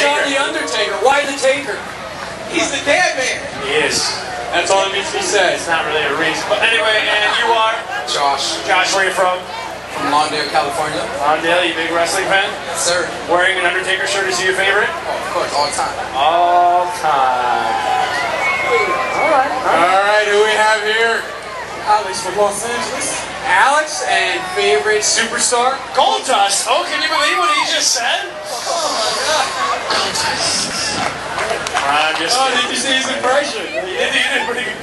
John the Undertaker. Why the Taker? He's the dead man. He is. That's all that needs to be said. It's not really a reason. But anyway, and you are? Josh Josh, where are you from? from Lawndale, California. Mondale, you big wrestling fan? Yes, sir. Wearing an Undertaker shirt is your favorite? Oh, of course, all the time. All time. All right, who we have here? Alex from Los Angeles. Alex and favorite superstar? Goldust. Oh, can you believe what just Oh, did you see his impression? He did, he did pretty good.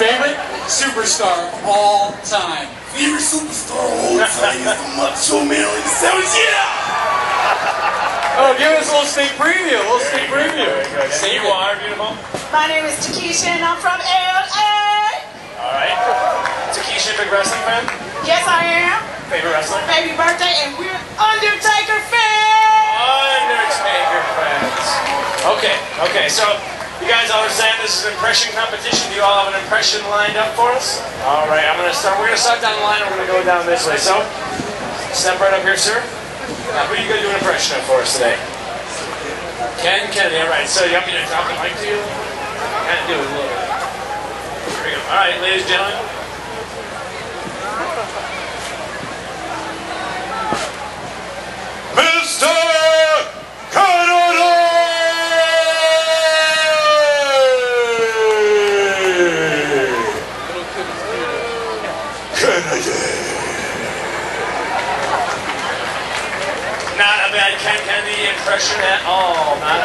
Favorite superstar of all time? Favorite superstar of all time is the Macho Man in the 70s. Yeah! Oh, give us a little sneak preview. A little sneak preview. And Save you are beautiful. My name is Takesha and I'm from LA. All right. Takesha, big wrestling fan. Yes, I am. Favorite wrestler? Baby birthday and we're Okay, so you guys all understand this is an impression competition. Do you all have an impression lined up for us? All right, I'm gonna start. We're gonna start down the line and we're gonna go down this way. So, step right up here, sir. Now, who are you gonna do an impression of for us today? Ken Kennedy. All right. So you want me to drop the mic to you? Of do it. Here we go. All right, ladies and gentlemen. not a bad Ken Kennedy impression at all. Not